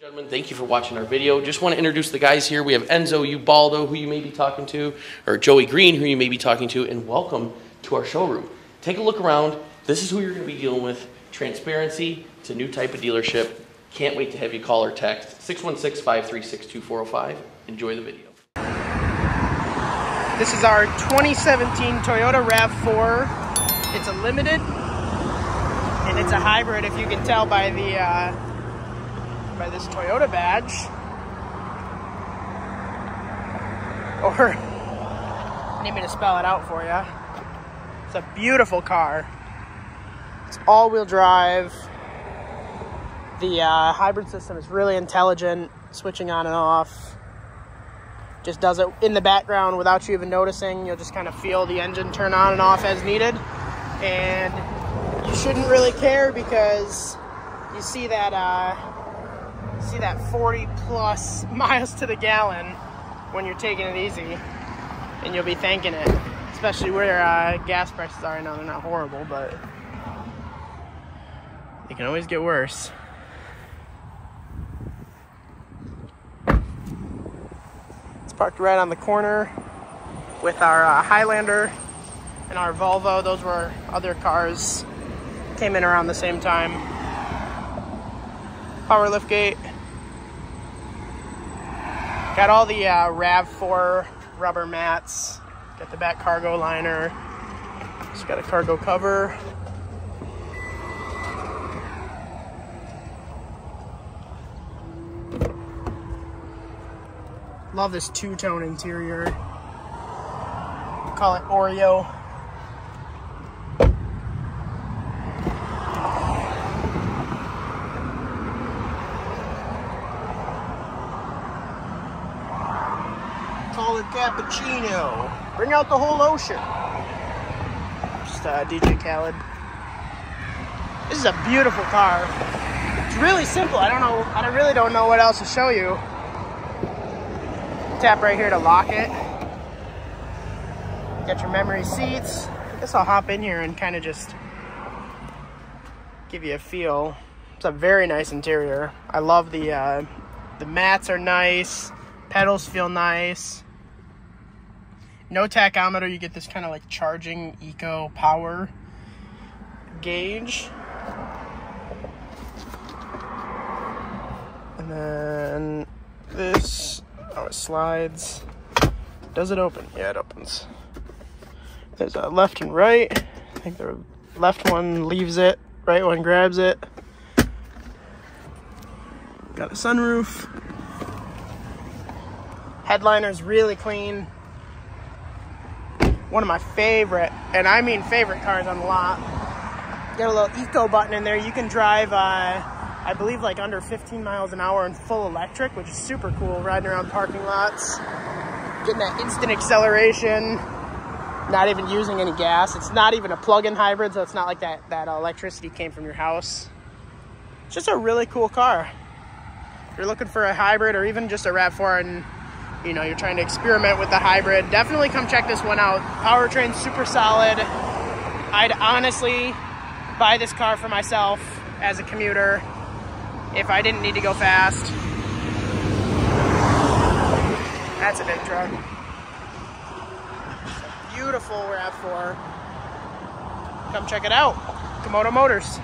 Gentlemen, thank you for watching our video. Just want to introduce the guys here. We have Enzo Ubaldo, who you may be talking to, or Joey Green, who you may be talking to, and welcome to our showroom. Take a look around. This is who you're going to be dealing with. Transparency. It's a new type of dealership. Can't wait to have you call or text 616-536-2405. Enjoy the video. This is our 2017 Toyota RAV4. It's a limited, and it's a hybrid. If you can tell by the uh, by this Toyota badge, or need me to spell it out for you. It's a beautiful car. It's all-wheel drive. The uh, hybrid system is really intelligent, switching on and off. Just does it in the background without you even noticing. You'll just kind of feel the engine turn on and off as needed. And you shouldn't really care because you see that uh, see that 40 plus miles to the gallon when you're taking it easy, and you'll be thanking it. Especially where uh, gas prices are. I know they're not horrible, but they can always get worse. It's parked right on the corner with our uh, Highlander and our Volvo. Those were other cars. Came in around the same time. Power lift gate. Got all the uh, RAV4 rubber mats. Got the back cargo liner. Just got a cargo cover. Love this two-tone interior. Call it Oreo. Call it cappuccino. Bring out the whole ocean. Just uh, DJ Khaled. This is a beautiful car. It's really simple. I don't know. I really don't know what else to show you. Tap right here to lock it. Get your memory seats. I guess I'll hop in here and kind of just give you a feel. It's a very nice interior. I love the uh, the mats are nice. Pedals feel nice. No tachometer. You get this kind of like charging eco power gauge. And then this, oh, it slides. Does it open? Yeah, it opens. There's a left and right. I think the left one leaves it, right one grabs it. Got a sunroof. Headliner's really clean. One of my favorite, and I mean favorite cars on the lot. Got a little eco button in there. You can drive, uh, I believe, like under 15 miles an hour in full electric, which is super cool. Riding around parking lots, getting that instant acceleration. Not even using any gas. It's not even a plug-in hybrid, so it's not like that that electricity came from your house. It's just a really cool car. If you're looking for a hybrid or even just a RAV4 and you know, you're trying to experiment with the hybrid, definitely come check this one out. Powertrain's super solid. I'd honestly buy this car for myself as a commuter if I didn't need to go fast. That's a big truck. Beautiful RAV4. Come check it out. Comodo Motors.